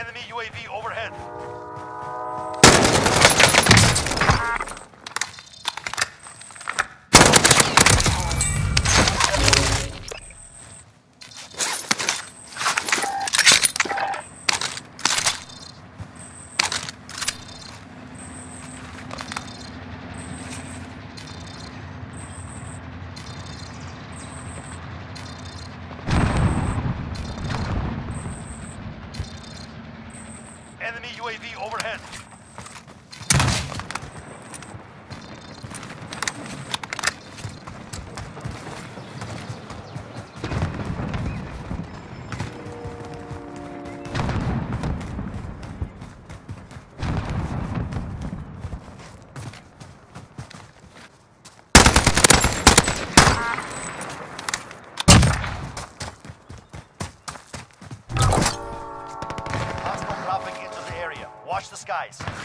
Enemy UAV overhead. Enemy UAV overhead. Watch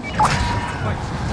down. Fight.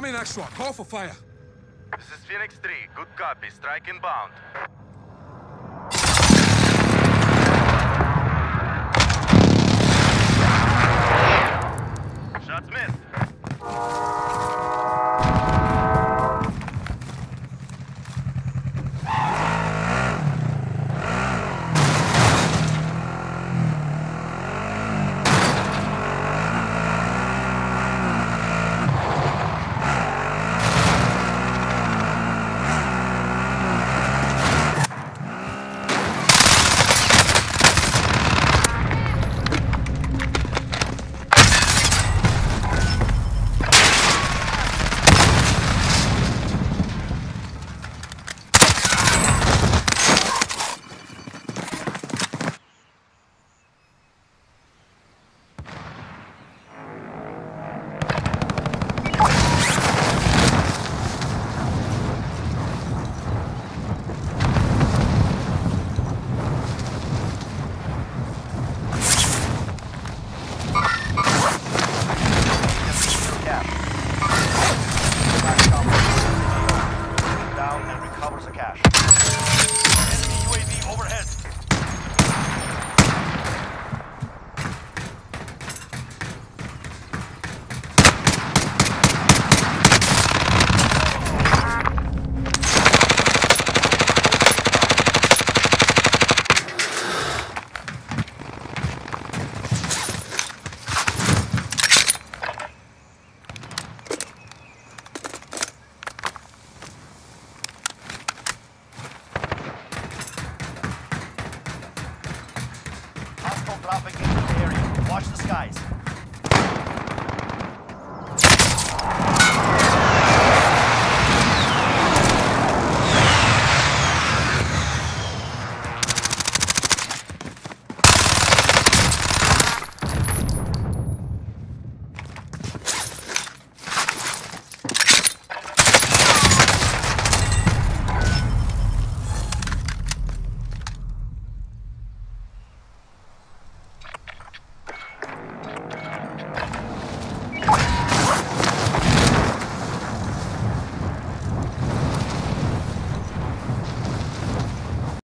Come in, Extra. Call for fire. This is Phoenix 3. Good copy. Strike inbound.